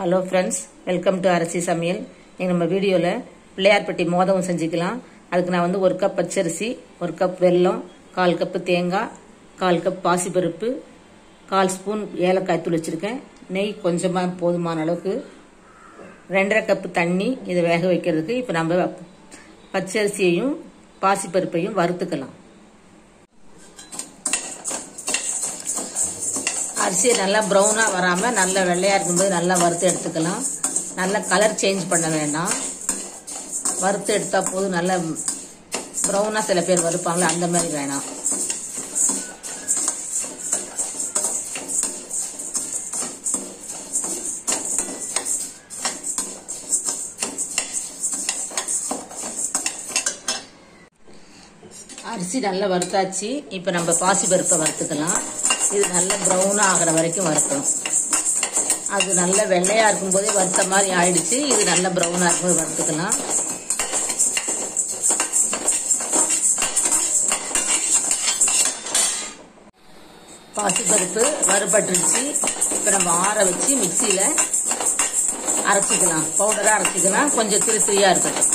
Hello friends welcome to அரிசி சமையல் நீங்கள் நம்ம வீடியோவில் பிள்ளையார்பட்டி மோதகம் செஞ்சுக்கலாம். அதுக்கு நான் வந்து ஒரு கப் பச்சரிசி ஒரு கப் வெல்லம் கால் கப்பு தேங்காய் கால் கப் பாசிப்பருப்பு கால் ஸ்பூன் ஏலக்காய் தூள் வச்சுருக்கேன். நெய் கொஞ்சமாக போதுமான அளவுக்கு. ரெண்டரை கப்பு தண்ணி இதை வேக வைக்கிறதுக்கு இப்போ நம்ம பச்சரிசியையும் பாசிப்பருப்பையும் வறுத்துக்கலாம். அரிசியை நல்லா ப்ரௌனாக வராமல் நல்லா வெள்ளையாக இருக்கும்போது நல்லா வறுத்து எடுத்துக்கலாம். நல்லா கலர் சேஞ்ச் பண்ண வேண்டாம். வறுத்து எடுத்தால் போதும். நல்லா ப்ரௌனாக சில பேர் வறுப்பாங்களே அந்த மாதிரி வேணாம். அரிசி நல்லா வறுத்தாச்சு. இப்போ நம்ம பாசி பருப்பை வறுத்துக்கலாம். இது நல்ல ப்ரௌனாக ஆகிற வரைக்கும் வறுக்கணும். அது நல்ல வெள்ளையாக இருக்கும்போதே வறுத்த மாதிரி ஆயிடுச்சு. இது நல்ல ப்ரௌனாக இருக்கும்போது வறுத்துக்கலாம். பாசிப்பருப்பு வறுபட்டுருச்சு. இப்போ நம்ம ஆற வச்சு மிக்சியில் அரைச்சிக்கலாம். பவுடராக அரைச்சிக்கலாம். கொஞ்சம் திரு திரியாக இருக்கட்டும்.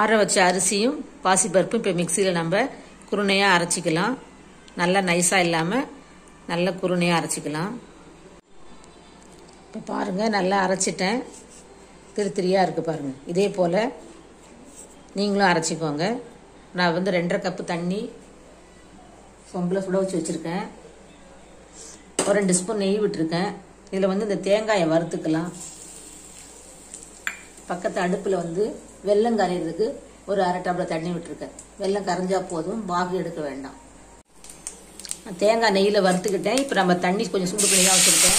ஆற வச்ச அரிசியும் பாசிப்பருப்பும் இப்போ மிக்சியில் நம்ம குருணையாக அரைச்சிக்கலாம். நல்லா நைஸாக இல்லாமல் நல்ல குருணையாக அரைச்சிக்கலாம். இப்போ பாருங்கள் நல்லா அரைச்சிட்டேன். திரு திரியாக இருக்குது பாருங்கள் இதே போல் நீங்களும் அரைச்சிக்கோங்க. நான் வந்து ரெண்டரை கப்பு தண்ணி சொம்பில் சுட வச்சு வச்சுருக்கேன். ஒரு ரெண்டு ஸ்பூன் நெய் விட்டுருக்கேன். இதில் வந்து இந்த தேங்காயை வறுத்துக்கலாம். பக்கத்து அடுப்பில் வந்து வெல்லம் கரையிறதுக்கு ஒரு அரை டம்ளர் தண்ணி விட்டுருக்கேன் வெள்ளம் கரைஞ்சா போதும். பாகு எடுக்க வேண்டாம். தேங்காய் நெய்யில் வறுத்துக்கிட்டேன். இப்போ நம்ம தண்ணி கொஞ்சம் சூடு பண்ணி தான் வச்சுருக்கேன்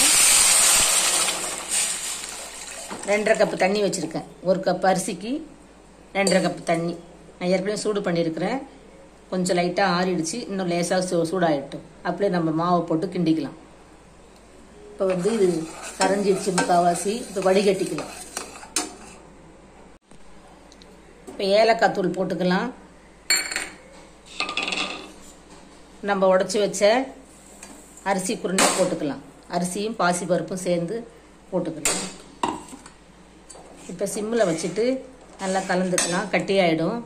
ரெண்டரை கப்பு தண்ணி வச்சுருக்கேன். ஒரு கப் அரிசிக்கு ரெண்டரை கப்பு தண்ணி. நான் ஏற்கனவே சூடு பண்ணியிருக்கிறேன். கொஞ்சம் லைட்டாக ஆறிடுச்சு. இன்னும் லேசாக சூ சூடாகிட்டோம் அப்படியே நம்ம மாவை போட்டு கிண்டிக்கலாம். இப்போ வந்து இது கரைஞ்சிடுச்சு முக்கால்வாசி இப்போ வடிகட்டிக்கலாம். இப்போ ஏலக்காய் தூள் போட்டுக்கலாம். நம்ம உடச்சி வச்ச அரிசி குருணை போட்டுக்கலாம். அரிசியும் பாசி பருப்பும் சேர்ந்து போட்டுக்கலாம். இப்போ சிம்மில் வச்சுட்டு நல்லா கலந்துக்கலாம். கட்டியாயிடும்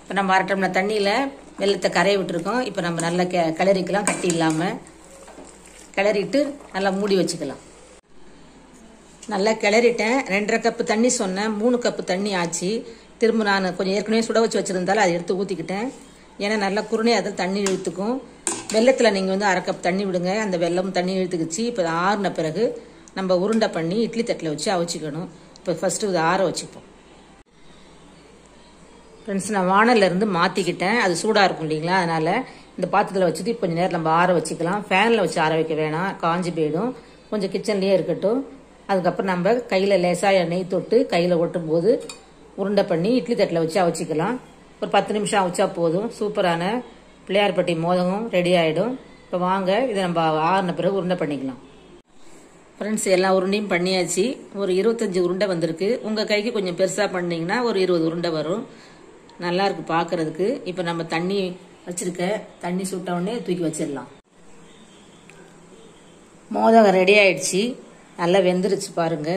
இப்போ நம்ம அரை டம்ளர் தண்ணியில் வெள்ளத்தை கரைய விட்டுருக்கோம். இப்போ நம்ம நல்லா கெ கிளறிக்கலாம். கட்டி இல்லாமல் கிளறிட்டு நல்லா மூடி வச்சுக்கலாம். நல்லா கிளறிட்டேன். ரெண்டரை கப்பு தண்ணி சொன்னேன். மூணு கப்பு தண்ணி ஆச்சு. திரும்ப நான் கொஞ்சம் ஏற்கனவே சுட வச்சு வச்சுருந்தாலும் அதை எடுத்து ஊற்றிக்கிட்டேன் ஏன்னா நல்லா குருணை அதில் தண்ணி இழுத்துக்கும். வெள்ளத்தில் நீங்கள் வந்து அரை கப் தண்ணி விடுங்க. அந்த வெள்ளம் தண்ணி இழுத்துக்குச்சு. இப்போ ஆறுன பிறகு நம்ம உருண்டை பண்ணி இட்லி தட்டில் வச்சு அவிச்சிக்கணும். இப்போ ஃபஸ்ட்டு இதை ஆற வச்சுப்போம். ஃப்ரெண்ட்ஸ் நான் வானல்லேருந்து மாற்றிக்கிட்டேன் அது சூடாக இருக்கும் இல்லைங்களா? அதனால் இந்த பாத்திரத்தில் வச்சுட்டு கொஞ்சம் நேரம் நம்ம ஆற வச்சுக்கலாம். ஃபேனில் வச்சு ஆற வைக்க வேணாம். காஞ்சி போயிடும். கொஞ்சம் கிச்சன்லேயே இருக்கட்டும். அதுக்கப்புறம் நம்ம கையில் லேசாக எண்ணெய் தொட்டு கையில் ஒட்டும் போது உருண்டை பண்ணி இட்லி தட்டில் வச்சு அவிச்சிக்கலாம். ஒரு பத்து நிமிஷம் அவிச்சா போதும். சூப்பரான பிள்ளையார்பட்டி மோதகம் ரெடி ஆகிடும் இப்போ வாங்க இதை நம்ம ஆறின பிறகு உருண்டை பண்ணிக்கலாம். ஃப்ரெண்ட்ஸ் எல்லா உருண்டையும் பண்ணியாச்சு. ஒரு இருபத்தஞ்சி உருண்டை வந்திருக்கு. உங்கள் கைக்கு கொஞ்சம் பெருசாக பண்ணிங்கன்னா ஒரு இருபது உருண்டை வரும். நல்லா பார்க்குறதுக்கு இப்போ நம்ம தண்ணி வச்சிருக்க தண்ணி சுட்ட உடனே தூக்கி வச்சிடலாம். மோதகம் ரெடி ஆயிடுச்சு. நல்லா வெந்துருச்சு பாருங்க.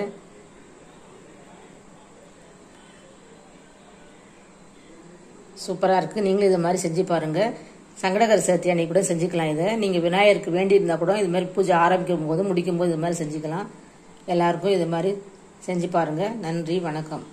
சூப்பராக இருக்குது நீங்களும் இது மாதிரி செஞ்சு பாருங்கள் சங்கடகர சதுர்த்தி அன்னைக்கு கூட செஞ்சுக்கலாம் இதை. நீங்கள் விநாயகருக்கு வேண்டி இருந்தால் கூட இது மாதிரி பூஜை ஆரம்பிக்கும் போது முடிக்கும் போது இது மாதிரி செஞ்சுக்கலாம். எல்லாருக்கும் இது மாதிரி செஞ்சு பாருங்கள் நன்றி வணக்கம்.